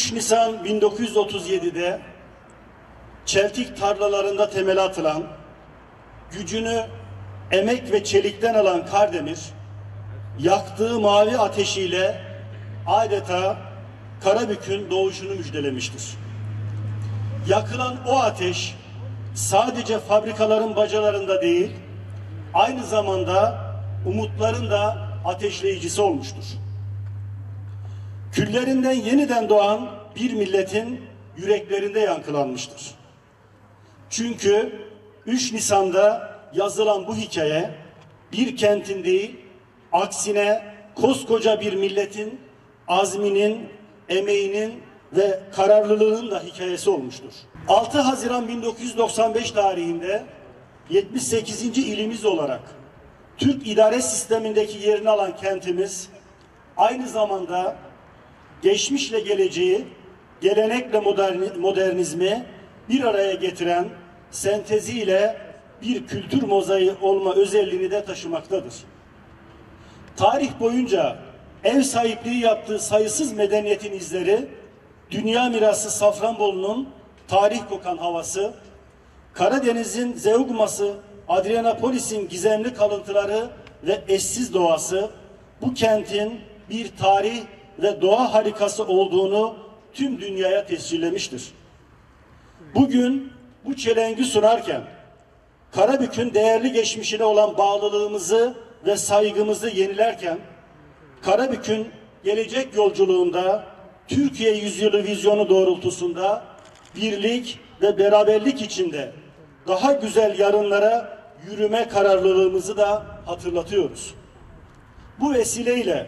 3 Nisan 1937'de çeltik tarlalarında temel atılan, gücünü emek ve çelikten alan Kardemir, yaktığı mavi ateşiyle adeta Karabük'ün doğuşunu müjdelemiştir. Yakılan o ateş sadece fabrikaların bacalarında değil, aynı zamanda umutların da ateşleyicisi olmuştur. Küllerinden yeniden doğan bir milletin yüreklerinde yankılanmıştır. Çünkü 3 Nisan'da yazılan bu hikaye bir kentin değil, aksine koskoca bir milletin azminin, emeğinin ve kararlılığının da hikayesi olmuştur. 6 Haziran 1995 tarihinde 78. ilimiz olarak Türk idare sistemindeki yerini alan kentimiz aynı zamanda geçmişle geleceği, gelenekle moderni, modernizmi bir araya getiren senteziyle bir kültür mozaiği olma özelliğini de taşımaktadır. Tarih boyunca ev sahipliği yaptığı sayısız medeniyetin izleri, dünya mirası Safranbolu'nun tarih kokan havası, Karadeniz'in Zeugması, Adrianapolis'in gizemli kalıntıları ve eşsiz doğası, bu kentin bir tarih ve doğa harikası olduğunu tüm dünyaya tescillemiştir. Bugün bu çelengi sunarken Karabük'ün değerli geçmişine olan bağlılığımızı ve saygımızı yenilerken Karabük'ün gelecek yolculuğunda Türkiye yüzyılı vizyonu doğrultusunda birlik ve beraberlik içinde daha güzel yarınlara yürüme kararlılığımızı da hatırlatıyoruz. Bu vesileyle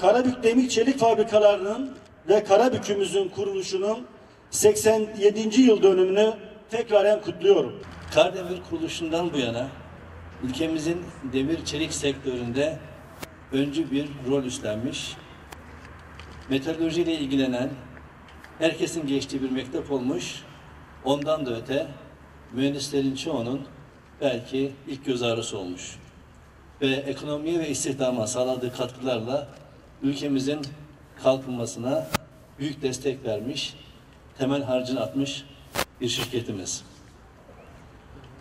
Karabük Demir Çelik Fabrikalarının ve Karabük'ümüzün kuruluşunun 87. yıl dönümünü tekraren kutluyorum. Kardemir kuruluşundan bu yana ülkemizin demir çelik sektöründe öncü bir rol üstlenmiş, metalurjiyle ilgilenen, herkesin geçtiği bir mektep olmuş, ondan da öte mühendislerin çoğunun belki ilk göz ağrısı olmuş. Ve ekonomiye ve istihdama sağladığı katkılarla ülkemizin kalkınmasına büyük destek vermiş, temel harcını atmış bir şirketimiz.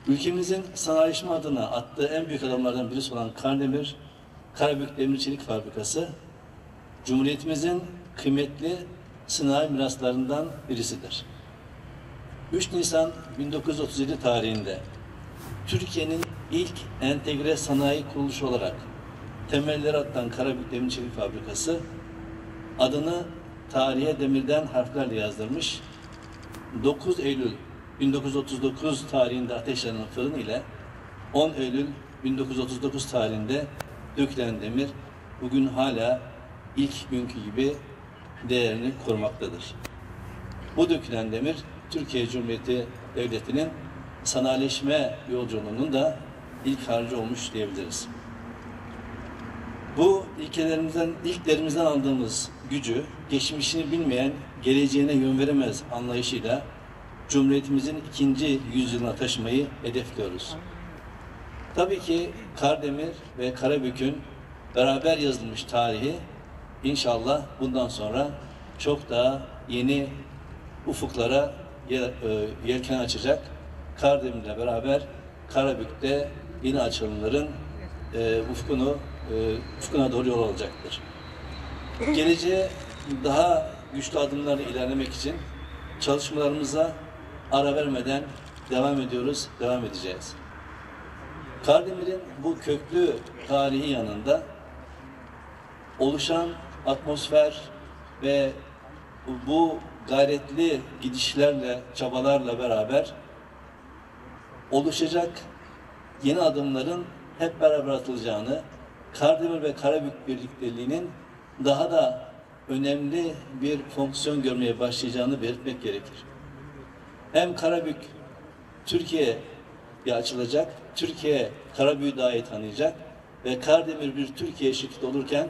Ülkemizin sanayileşme adına attığı en büyük adamlardan birisi olan Kardemir, Karabük Demir Çelik Fabrikası, Cumhuriyetimizin kıymetli sanayi miraslarından birisidir. 3 Nisan 1937 tarihinde Türkiye'nin ilk entegre sanayi kuruluşu olarak temelleri atan Karabük Demir Çelik Fabrikası adını tarihe demirden harflerle yazdırmış. 9 Eylül 1939 tarihinde ateşlenen fırın ile 10 Eylül 1939 tarihinde dökülen demir bugün hala ilk günkü gibi değerini korumaktadır. Bu dökülen demir Türkiye Cumhuriyeti Devleti'nin sanayileşme yolculuğunun da ilk harcı olmuş diyebiliriz. Bu ilkelerimizden, ilklerimizden aldığımız gücü, geçmişini bilmeyen, geleceğine yön veremez anlayışıyla Cumhuriyetimizin ikinci yüzyılına taşımayı hedefliyoruz. Tabii ki Kardemir ve Karabük'ün beraber yazılmış tarihi inşallah bundan sonra çok daha yeni ufuklara e, yelken açacak. Kardemir'le beraber Karabük'te yeni açılımların e, ufkunu e, ufkuna doğru yol alacaktır. Geleceğe daha güçlü adımlarla ilerlemek için çalışmalarımıza ara vermeden devam ediyoruz, devam edeceğiz. Kardemir'in bu köklü tarihi yanında oluşan atmosfer ve bu gayretli gidişlerle, çabalarla beraber oluşacak yeni adımların hep beraber atılacağını, Kardemir ve Karabük birlikteliğinin daha da önemli bir fonksiyon görmeye başlayacağını belirtmek gerekir. Hem Karabük Türkiye'ye açılacak, Türkiye Karabük'ü daha iyi tanıyacak ve Kardemir bir Türkiye şirketi olurken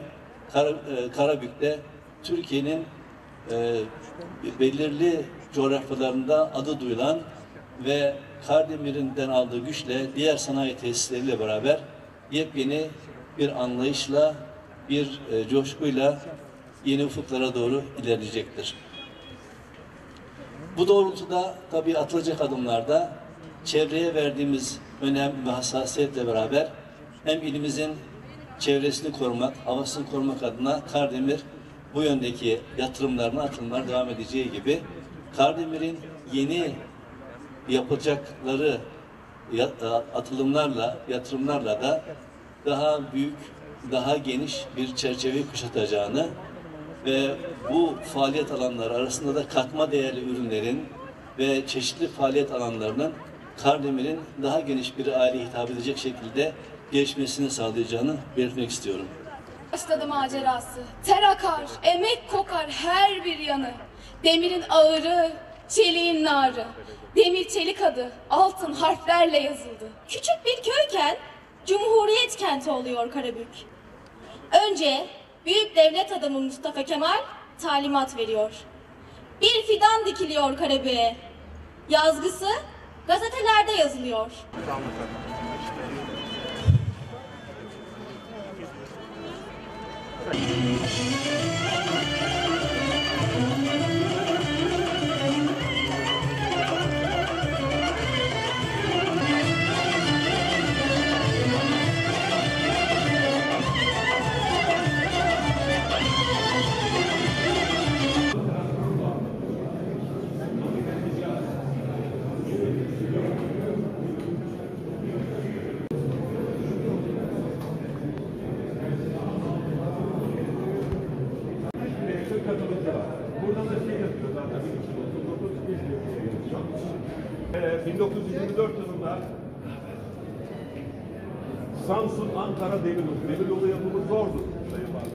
e, Karabük'te Türkiye'nin e, belirli coğrafyalarında adı duyulan ve Kardemir'inden aldığı güçle diğer sanayi tesisleriyle beraber yepyeni bir anlayışla, bir e, coşkuyla yeni ufuklara doğru ilerleyecektir. Bu doğrultuda tabii atılacak adımlarda çevreye verdiğimiz önem ve hassasiyetle beraber hem ilimizin çevresini korumak, havasını korumak adına Kardemir bu yöndeki yatırımlarına atılımlar devam edeceği gibi Kardemir'in yeni yapacakları ya- atılımlarla, yatırımlarla da daha büyük, daha geniş bir çerçeveyi kuşatacağını ve bu faaliyet alanları arasında da katma değerli ürünlerin ve çeşitli faaliyet alanlarının Kardemir'in daha geniş bir aileye hitap edecek şekilde gelişmesini sağlayacağını belirtmek istiyorum. Başladı macerası. Ter akar, emek kokar her bir yanı. Demirin ağırı, çeliğin narı. Demir çelik adı altın harflerle yazıldı. Küçük bir köyken Cumhuriyet kenti oluyor Karabük. Önce büyük devlet adamı Mustafa Kemal talimat veriyor. Bir fidan dikiliyor Karabük'e. Yazgısı gazetelerde yazılıyor. Burada da şey yapıyor zaten 1939 ee, 1924 yılında Samsun Ankara Demiryolu. Demiryolu yapımı zordu.